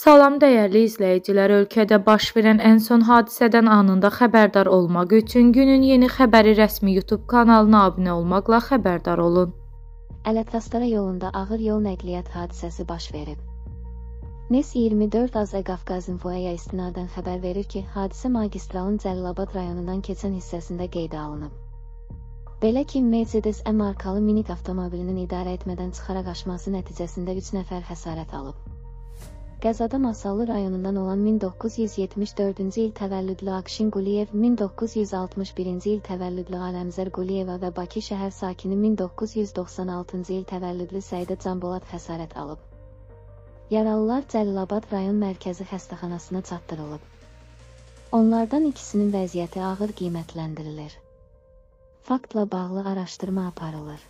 Salam dəyərli izləyicilər, ölkədə baş verən ən son hadisədən anında xəbərdar olmaq üçün günün yeni xəbəri rəsmi YouTube kanalına abunə olmaqla xəbərdar olun. Ələtastara yolunda ağır yol nəqliyyat hadisəsi baş verib. NES 24 Azə Qafqaz infoya istinadən xəbər verir ki, hadisə magistralın Cəlilabad rayonundan keçən hissəsində qeydə alınıb. Belə ki, Mercedes M markalı minik avtomobilinin idarə etmədən çıxaraq aşması nəticəsində 3 nəfər xəsarət alıb. Qəzada Masallı rayonundan olan 1974-cü il təvəllüdlü Akşin Quliyev, 1961-ci il təvəllüdlü Aləmzər Quliyeva və Bakı şəhər sakini 1996-cı il təvəllüdlü Səidə Canbolad xəsarət alıb. Yaralılar Cəlilabad rayon mərkəzi xəstəxanasına çatdırılıb. Onlardan ikisinin vəziyyəti ağır qiymətləndirilir. Faktla bağlı araşdırma aparılır.